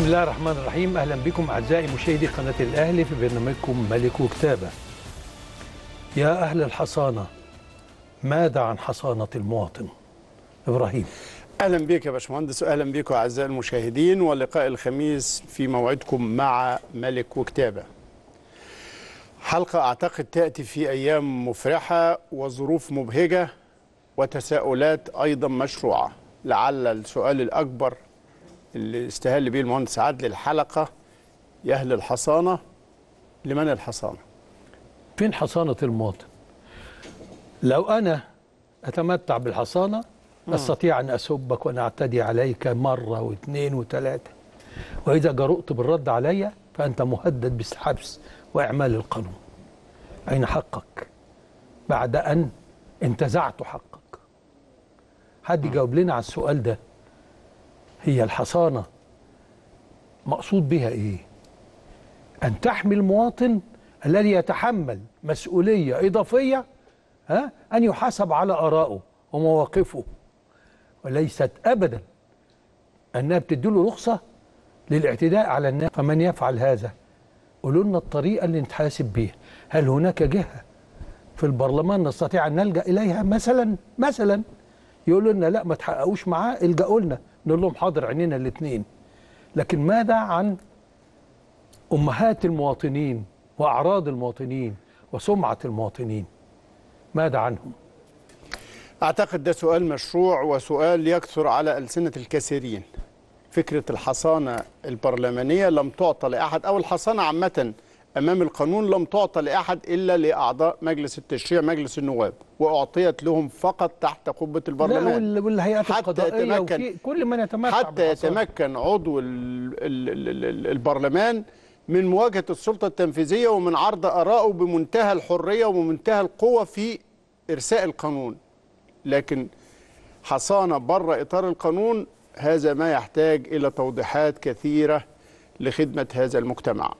بسم الله الرحمن الرحيم أهلا بكم أعزائي مشاهدي قناة الاهلي في برنامجكم ملك وكتابه. يا أهل الحصانة ماذا عن حصانة المواطن؟ إبراهيم أهلا بك يا باشمهندس واهلا بكم أعزائي المشاهدين ولقاء الخميس في موعدكم مع ملك وكتابه. حلقة أعتقد تأتي في أيام مفرحة وظروف مبهجة وتساؤلات أيضا مشروعة. لعل السؤال الأكبر اللي استهل به المهندس عادل الحلقة يا أهل الحصانة لمن الحصانة؟ فين حصانة المواطن؟ لو أنا أتمتع بالحصانة أستطيع أن أسبك وأن أعتدي عليك مرة واثنين وثلاثة. وإذا جرؤت بالرد علي فأنت مهدد بالحبس وإعمال القانون. أين حقك؟ بعد أن انتزعت حقك. حد يجاوب لنا على السؤال ده. هي الحصانة. مقصود بها إيه؟ أن تحمي المواطن الذي يتحمل مسؤولية إضافية ها أن يحاسب على آرائه ومواقفه. وليست أبدا أنها بتديله رخصة للاعتداء على الناس. فمن يفعل هذا؟ قولوا لنا الطريقة اللي نتحاسب بيها. هل هناك جهة في البرلمان نستطيع أن نلجأ إليها؟ مثلا مثلا يقولوا لنا لا ما تحققوش معاه الجأوا لنا. نقول لهم حاضر عينينا الاثنين. لكن ماذا عن أمهات المواطنين وأعراض المواطنين وسمعة المواطنين؟ ماذا عنهم؟ أعتقد ده سؤال مشروع وسؤال يكثر على ألسنة الكثيرين. فكرة الحصانة البرلمانية لم تعطى لأحد أو الحصانة عامة أمام القانون لم تعطى لأحد إلا لأعضاء مجلس التشريع مجلس النواب وأعطيت لهم فقط تحت قبة البرلمان. لا والهيئات حتى القضائية يتمكن كل من يتمتع حتى. يتمكن عضو ال ال ال ال البرلمان من مواجهة السلطة التنفيذية ومن عرض آرائه بمنتهى الحرية وبمنتهى القوة في إرساء القانون. لكن حصانه بره إطار القانون هذا ما يحتاج إلى توضيحات كثيرة لخدمة هذا المجتمع.